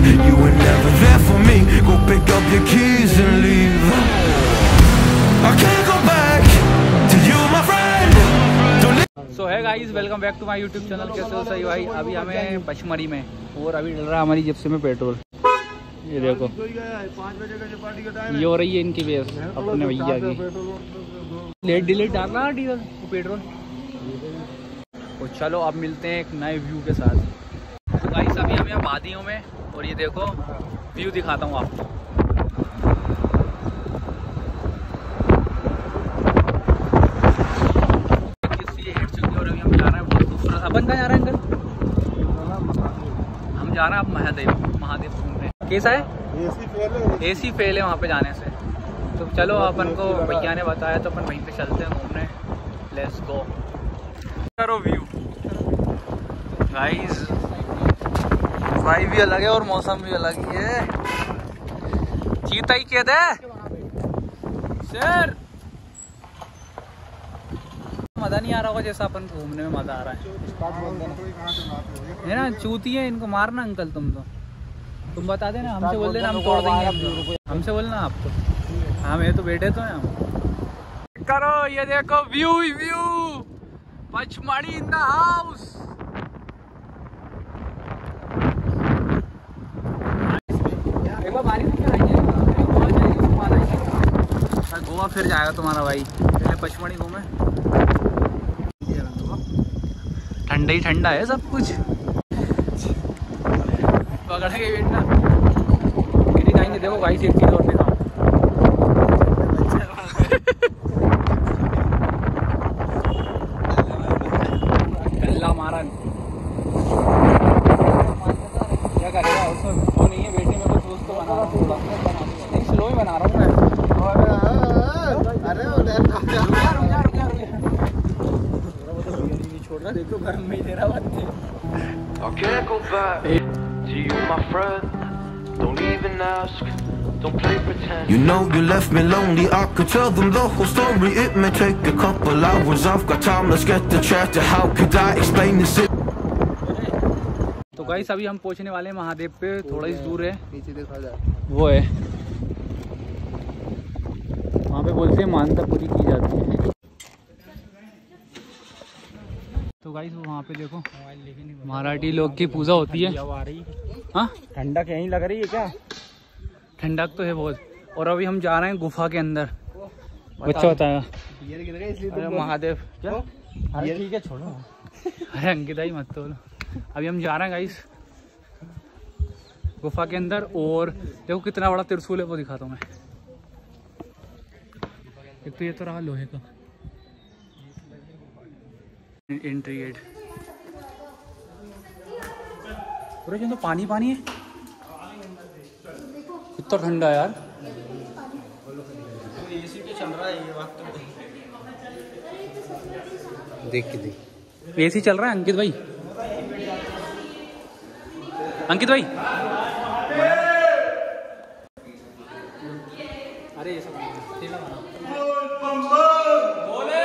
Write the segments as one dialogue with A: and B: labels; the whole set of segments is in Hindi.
A: You were never there for me. Go pick up your keys and leave. I can't go back to you, my friend.
B: So hi guys welcome back to my YouTube channel कैसे हो सही भाई? अभी हमें पचमढ़ी में और अभी डल रहा हमारी जिप्सी में पेट्रोल। ये देखो। ये हो रही है इनकी बेस अपने भैया की। लेट डिलेट डाल रहा डीजल पेट्रोल? तो चलो अब मिलते हैं एक नए व्यू के साथ। तो गाइस अभी हम यहाँ वादियों में और ये देखो व्यू दिखाता हूँ आपको। है हम जा रहे हैं हैं हैं अब महादेव महादेव घूमने। कैसा है ए सी फेल है वहाँ पे जाने से। तो चलो अपन को भैया ने बताया तो अपन वहीं पे चलते हैं घूमने। लेट्स गो करो व्यू गाइस भाई भी अलग है और मौसम भी अलग ही है। चीता ही कहते सर मज़ा नहीं आ रहा होगा जैसा अपन घूमने में मज़ा आ रहा है। है ना चूती है इनको मारना अंकल तुम तो। तुम बता देना हमसे बोल देना हम तोड़ देंगे हमसे बोलना आप तो। हाँ मैं तो बैठे तो हैं हम। करो ये देखो view view. Pachmarhi in the house एक बार बारिश में क्या आएँगे गोवा जाएँगे उसके बाद आएँगे हाँ, गोवा फिर जाएगा तुम्हारा भाई। पहले पचमढ़ी घूमे। ठंडा ही ठंडा है सब कुछ। पकड़ के बैठना देखो भाई एक चीज़ और दिखाओ गल्ला मारन क्या करेगा उसमें वो नहीं है बेटे में कुछ दोस्त तो बना रहा हूँ थोड़ा नहीं स्लो ही बना रहा हूँ मैं रुक जा, रुक जा, रुक जा। देखो घर में ही तेरा बंदे
A: I can't to you, my friend. Don't even ask. Don't play pretend. You know you left me lonely. I could tell them the whole story. It may take a couple hours. I've got time. Let's get the chapter. How could I explain this? It
B: तो गाइस अभी हम पहुँचने वाले हैं महादेव पे थोड़ा ही दूर है वो है वहाँ पे बोलते हैं मानता पूरी की जाती है तो गाइस वहाँ पे देखो मराठी लोग की पूजा होती है। हाँ।
C: ठंडक यहीं लग रही है क्या?
B: ठंडक तो है बहुत। और अभी हम जा रहे हैं गुफा के अंदर। बच्चा बताया अरे महादेव क्या?
C: ठीक है छोड़ो।
B: अरे अंकिता ही मत बोलो। अभी हम जा रहे हैं गाइस गुफा के अंदर। और देखो कितना बड़ा त्रिशूल है वो दिखाता हूँ मैं। एक तो ये तो रहा लोहे का। एंट्री गेट पूरा तो पानी पानी है। कितना ठंडा है यार। देख के देख। एसी चल रहा है अंकित भाई। अंकित भाई। अरे ये सब तेला बना। बोले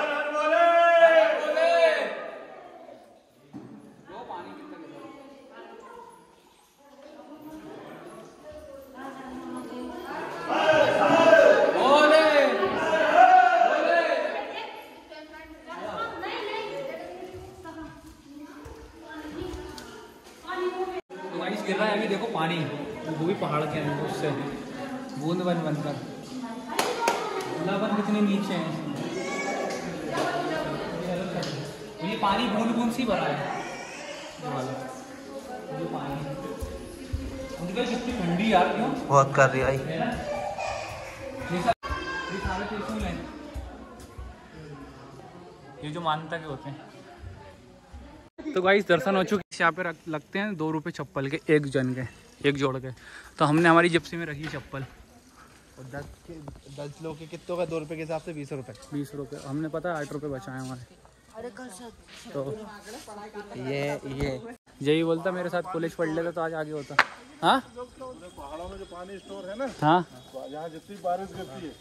B: अरे बोले दो पानी कितना गिरा? बोले तो गाइस गिर रहा है अभी देखो पानी वो भी पहाड़ के अंदर उससे बूंद बन बन कर बूंदाबन कितने नीचे हैं। तो ये पानी बूंद बूंद सी भरा है। ये पानी। कितनी ठंडी यार क्यों?
C: बहुत कर रही
B: है ये जो मान्यता के होते हैं। तो गाइस दर्शन हो चुके यहाँ पे रख- लगते हैं दो रुपए चप्पल के एक जन के एक जोड़ के। तो हमने हमारी जिप्सी में रखी चप्पल।
C: और दस के दस लोग के कितनों का दो रुपए के हिसाब से बीस रुपए?
B: बीस रुपए। हमने पता है आठ रुपए बचाए हमारे। तो
C: ये ये।
B: यही बोलता मेरे साथ पुलिस पढ़ लेता तो आज आगे होता। हाँ?
D: पहाड़ों में जो पानी स्टोर है? ना
B: हाँ
D: यहाँ जितनी बारिश गिरती है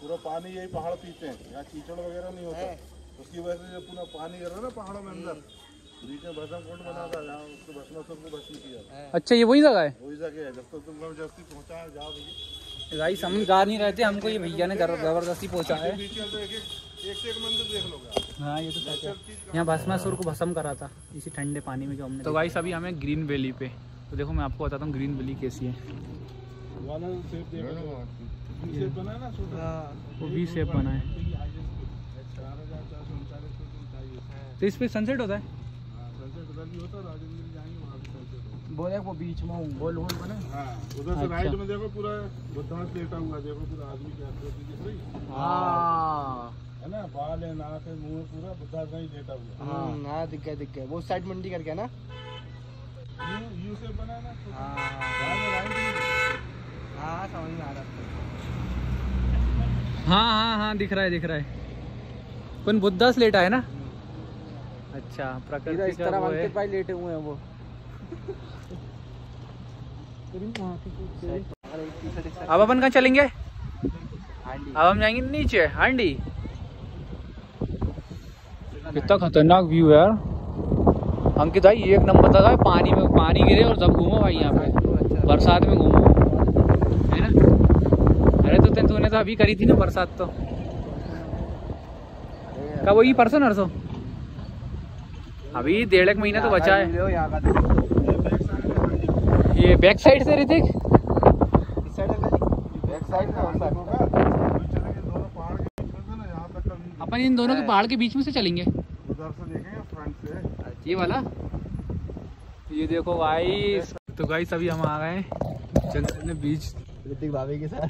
D: पूरा पानी यही पहाड़ पीते हैं। यहाँ कीचड़ वगैरह नहीं होता। उसकी वजह से जो पूरा पानी गिर रहा है ना पहाड़ों में अंदर बीच में भस्म कुंड बना था जहाँ उसको
B: अच्छा ये वही जगह है?
D: वही जगह है। जब तक तुम ज़बरदस्ती पहुँचा जाओ भैया।
B: भाई समझ गा नहीं रहते हमको ये भैया ने ज़बरदस्ती पहुँचा है।
D: तो एक एक एक से एक देख लोगे
B: हाँ ये तो सच है। यहाँ भस्मासुर को भस्म करा था इसी ठंडे पानी में जो हमने तो गाइस अभी हमें ग्रीन वैली पे। तो देखो मैं आपको बताता हूँ ग्रीन वैली कैसी है।
D: वाला सेब देखो सेब बना है
B: वो भी सेप बना है। तो इस पे सनसेट होता है
D: सनसेट उधर भी होता है राजेंद्र जाएँगे वहाँ भी सनसेट होगा
C: वो देख वो बीच में हूँ गोल गोल बने
D: हाँ उधर से
B: अच्छा।
D: राइट में देखो पूरा बुद्धांश लेटा हुआ है, देखो पूरा आदमी की आकृति दिख रही।
C: हाँ।
D: है ना बाल है नाक है मुँह है पूरा बुद्धांश नहीं लेटा हुआ है।
C: हम्म, हाँ दिख गया दिख। गया वो साइड मंडी करके ना?
D: यू यू से बना है ना छोटा।
C: हाँ।
D: में में।
C: हाँ समझ में आ रहा है
B: हाँ हाँ हाँ दिख रहा है दिख रहा है। पण बुद्धास लेटा है ना? अच्छा प्रकृति
C: इस
B: का
C: तरह
B: वो है।
C: लेटे हुए हैं वो।
B: अब अपन कहाँ चलेंगे? अब हम जाएँगे नीचे हांडी। कितना खतरनाक व्यू है यार। अंकित भाई एक नंबर तक है पानी में पानी गिरे और जब घूमो भाई यहाँ पे। बरसात में घूमो। है ना? अरे तो ते- तूने तो अभी करी थी ना बरसात तो। कब वही परसों नरसों अभी डेढ़ एक महीना तो बचा है।
C: यहाँ का देखो।
B: ये बैक साइड से ऋतिक
C: है।
B: अपन इन दोनों के पहाड़ के बीच में से चलेंगे।
D: उधर से देखेंगे फ्रंट से।
B: ये वाला? ये देखो भाई। तो भाई अभी हम आ गए हैं जंगल में बीच
C: ऋतिक भाभी के साथ।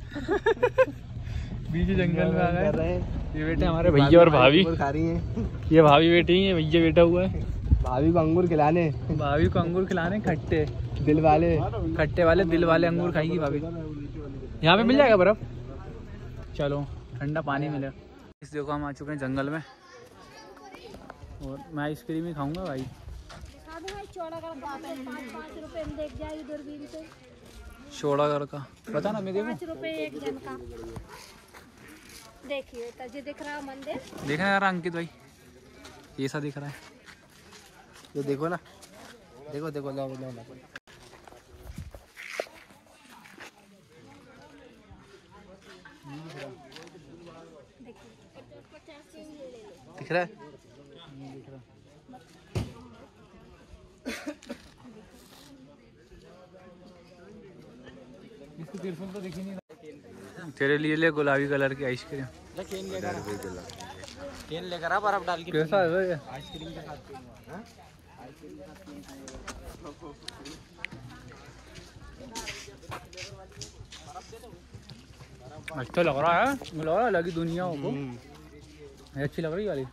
B: बीच जंगल में आ गए ये बेटे हमारे भैया और भाभी।
C: खा रही हैं।
B: ये भाभी बेटी है भैया बेटा हुआ है।
C: भाभी को अंगूर खिलाने।
B: भाभी को अंगूर खिलाने खट्टे।
C: दिल वाले
B: खट्टे वाले दिल वाले अंगूर खाएगी भाभी। यहाँ पे मिल जाएगा बर्फ़? चलो ठंडा पानी मिलेगा इस देखो हम आ चुके हैं जंगल में। और मैं आइसक्रीम ही खाऊँगा भाई।
E: साधु भाई चौड़ा कर पाँच पाँच रुपए में देख जाएगी दूरबीन से
B: शोड़ागढ़ का। पता ना मैं देखूँ?
E: पाँच रुपए एक जन का। देखिए तजे दिख रहा मंदिर।
B: देखना यार अंकित भाई। ऐसा दिख रहा है।
C: ये देखो ना। देखो देखो लो लो लो दिख रहा है?
B: इसको तो दिख ही नहीं तेरे लिए ले गुलाबी कलर की। आइसक्रीम
C: केन लेकर आ बर्फ़ डाल के
B: कैसा है ये
C: आइसक्रीम के साथ हाँ?
B: अच्छा लग रहा है लग रहा है अलग दुनिया को अच्छी लग रही है वाली?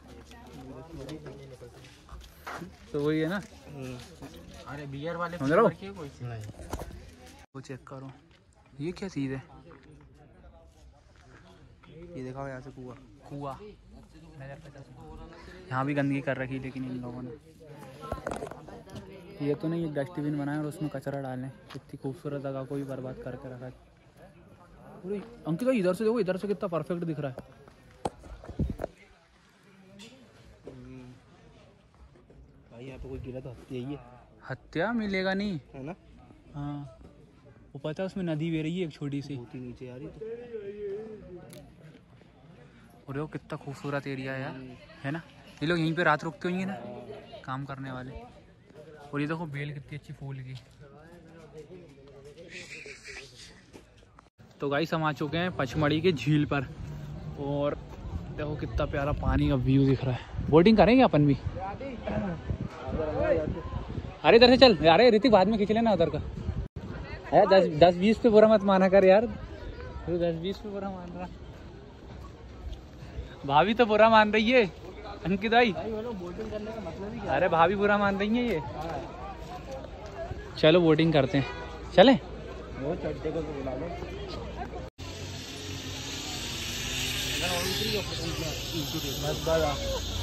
B: तो वही है ना?
C: अरे बियर वाले
B: समझ रहे हो?
C: रखिए कोई
B: वो चेक करो। ये क्या चीज़ है?
C: ये दिखाओ यहाँ से कुआ।
B: कुआ। यहाँ भी गंदगी कर रखी लेकिन इन लोगों ने। ये तो नहीं एक डस्टबिन बनाए और उसमें कचरा डालें इतनी खूबसूरत जगह को भी बर्बाद करके रखा है। पूरी अंकित इधर से देखो इधर से कितना परफेक्ट दिख रहा है।
C: भाई कोई गिरा तो हत्या ही है।
B: हत्या मिलेगा नहीं।
C: है ना?
B: हाँ। वो पता है उसमें नदी बह रही है एक छोटी सी।
C: बहुत ही नीचे आ रही तो।
B: और देखो कितना खूबसूरत एरिया है यार। है ना? ये लोग यहीं पे रात रुकते होंगे ना काम करने वाले। और ये देखो बेल कितनी अच्छी फूल की। तो गाइस हम आ चुके हैं पचमढ़ी के झील पर। और देखो कितना प्यारा पानी का व्यू दिख रहा है। बोटिंग करेंगे अपन भी? अरे इधर से चल। अरे ऋतिक, बाद में खींच लेना उधर का। अरे दस दस बीस पे बुरा मत माना कर यार। तू दस बीस पे बुरा मान रहा। भाभी तो बुरा मान रही है, अंकित भाई। अरे भाभी बुरा मान रही है ये। चलो बोटिंग करते हैं। चले?
C: बस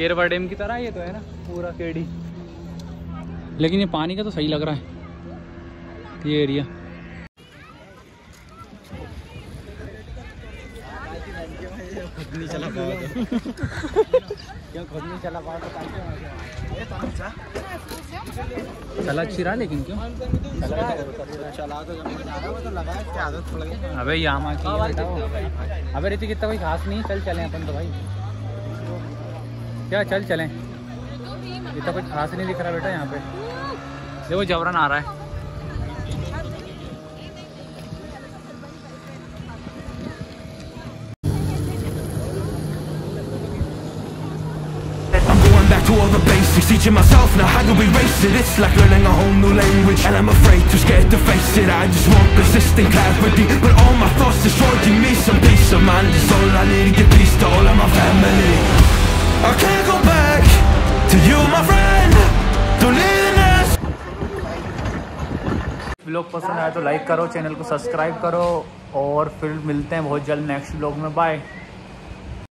B: केरवा डैम की तरह, ये तो है ना, पूरा केडी। लेकिन ये पानी का तो सही लग रहा है, ये एरिया।
C: चला
B: चला अच्छी रहा लेकिन क्यों?
C: चला तो
B: अबे है वो। अबे रीति कितना कोई खास नहीं चल, चले अपन तो भाई। क्या चल चलें इतना कुछ खास नहीं दिख रहा बेटा यहाँ पे देखो जबरन आ रहा है
A: I'm going back to all the basics Teaching myself now how to erase it It's like learning a whole new language And I'm afraid, too scared to face it I just want persistent clarity But all my thoughts destroying me Some peace of mind is all I need to give peace to all of my family
B: Blog पसंद आया तो लाइक करो चैनल को सब्सक्राइब करो और फिर मिलते हैं बहुत जल्द नेक्स्ट ब्लॉग में बाय